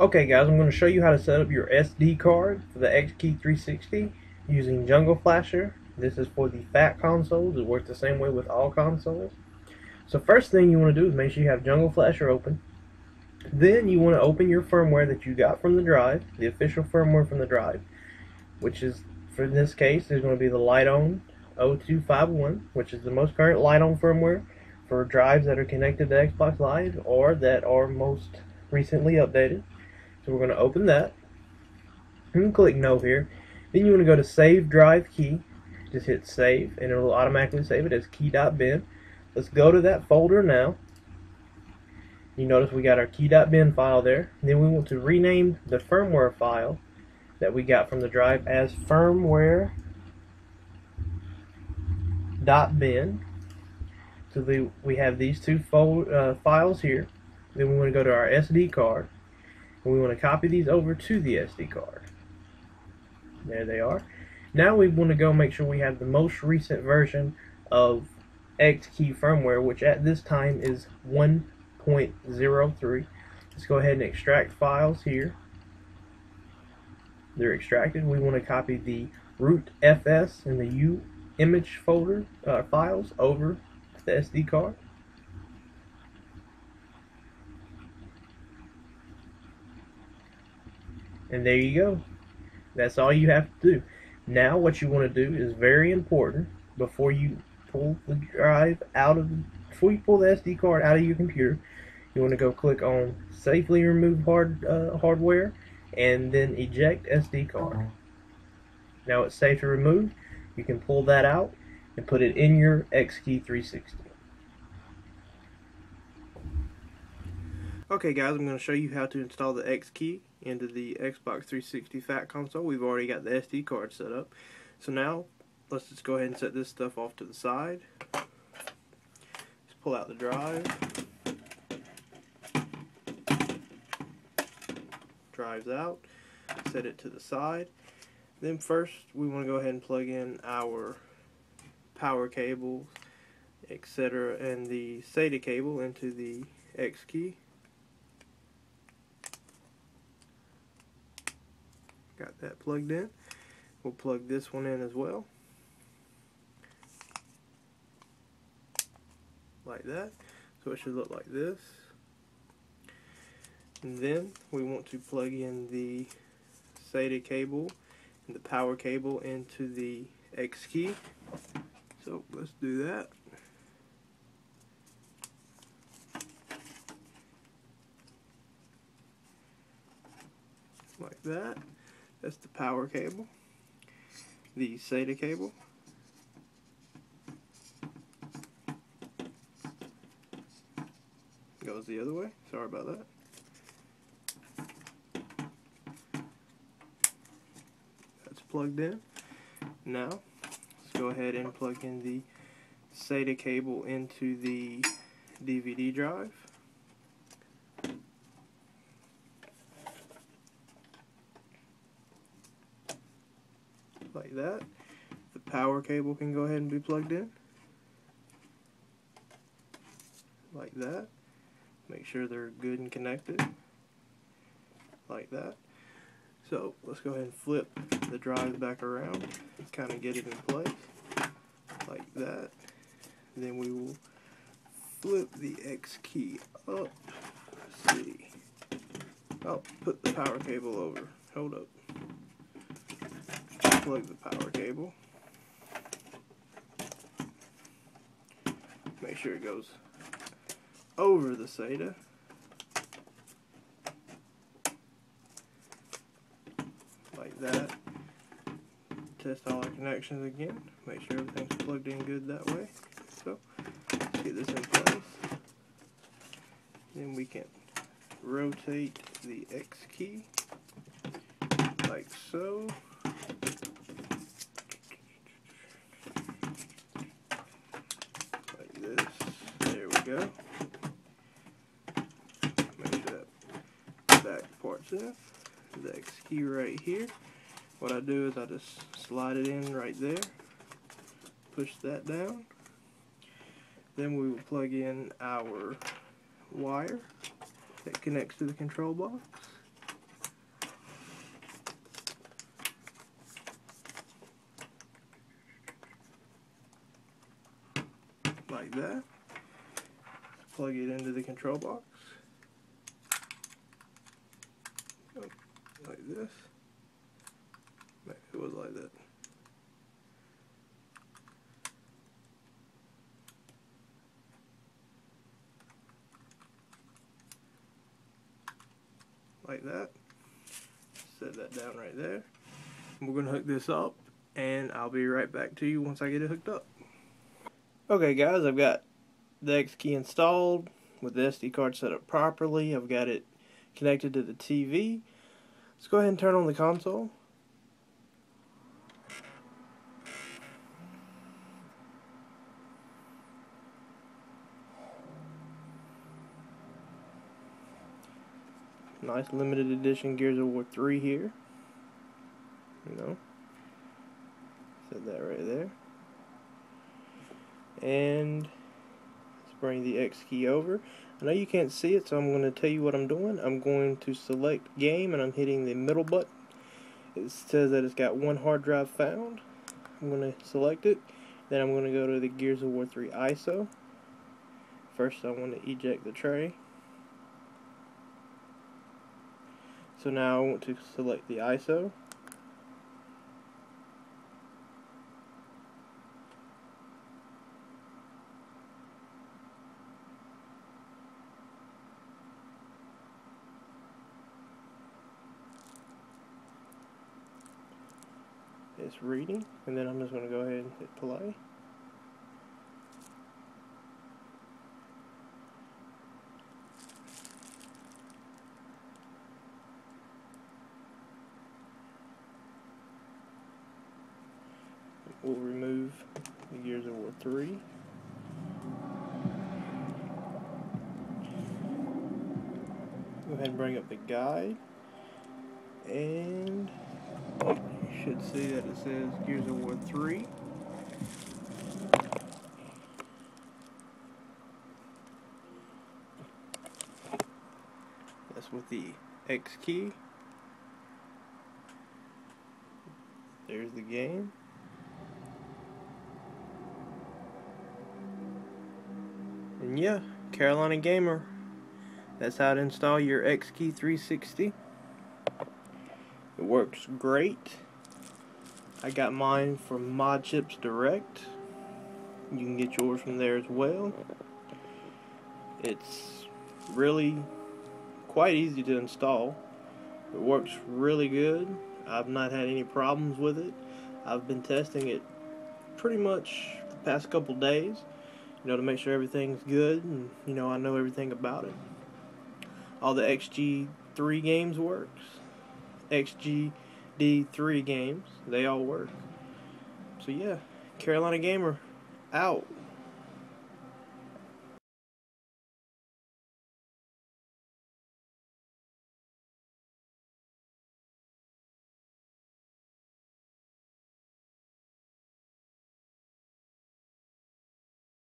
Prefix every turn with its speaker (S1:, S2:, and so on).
S1: Okay guys, I'm going to show you how to set up your SD card for the XKey 360 using Jungle Flasher. This is for the fat consoles. It works the same way with all consoles. So first thing you want to do is make sure you have Jungle Flasher open. Then you want to open your firmware that you got from the drive, the official firmware from the drive, which is, for this case, there's going to be the Lite-On 0251, which is the most current Lite-On firmware for drives that are connected to Xbox Live or that are most recently updated. So we're going to open that. You can click no here. Then you want to go to save drive key. Just hit save and it will automatically save it as key.bin. Let's go to that folder now. You notice we got our key.bin file there. Then we want to rename the firmware file that we got from the drive as firmware.bin. So the, we have these two uh, files here. Then we want to go to our SD card and we want to copy these over to the SD card. There they are. Now we want to go make sure we have the most recent version of XKey firmware, which at this time is 1.03. Let's go ahead and extract files here. They're extracted. We want to copy the root FS and the U image folder uh, files over to the SD card. And there you go. That's all you have to do. Now what you want to do is very important before you pull the drive out of before you pull the SD card out of your computer. You want to go click on safely remove hard uh, hardware and then eject SD card. Now it's safe to remove. You can pull that out and put it in your XKey 360. Okay guys, I'm going to show you how to install the XKey into the Xbox 360 Fat Console. We've already got the SD card set up. So now, let's just go ahead and set this stuff off to the side. Just pull out the drive. Drives out. Set it to the side. Then first, we want to go ahead and plug in our power cables, etc., and the SATA cable into the X key. That plugged in. We'll plug this one in as well. Like that. So it should look like this. And then we want to plug in the SATA cable and the power cable into the X key. So let's do that. Like that. That's the power cable. The SATA cable. Goes the other way. Sorry about that. That's plugged in. Now, let's go ahead and plug in the SATA cable into the DVD drive. Like that. The power cable can go ahead and be plugged in. Like that. Make sure they're good and connected. Like that. So let's go ahead and flip the drive back around. Kind of get it in place. Like that. Then we will flip the X key up. Let's see. I'll put the power cable over. Hold up plug the power cable. Make sure it goes over the SATA. Like that. Test all our connections again. Make sure everything's plugged in good that way. So, get this in place. Then we can rotate the X key like so. go. Move that back part there. That key right here. What I do is I just slide it in right there. Push that down. Then we will plug in our wire that connects to the control box. like that. Plug it into the control box. Like this. It was like that. Like that. Set that down right there. We're to hook this up and I'll be right back to you once I get it hooked up. Okay guys, I've got the X key installed with the SD card set up properly. I've got it connected to the TV. Let's go ahead and turn on the console. Nice limited edition Gears of War 3 here. You know. Set that right there. And bring the X key over. I know you can't see it, so I'm going to tell you what I'm doing. I'm going to select game, and I'm hitting the middle button. It says that it's got one hard drive found. I'm going to select it. Then I'm going to go to the Gears of War 3 ISO. First, I want to eject the tray. So now I want to select the ISO. It's reading, and then I'm just going to go ahead and hit play. We'll remove the Gears of War 3. Go ahead and bring up the guide. And should see that it says Gears of War 3. That's with the X key. There's the game. And yeah, Carolina Gamer. That's how to install your X-Key 360. It works great. I got mine from Mod Chips Direct. You can get yours from there as well. It's really quite easy to install. It works really good. I've not had any problems with it. I've been testing it pretty much the past couple days, you know, to make sure everything's good and, you know, I know everything about it. All the XG3 games works. XGD3 games, they all work. So yeah, Carolina Gamer out.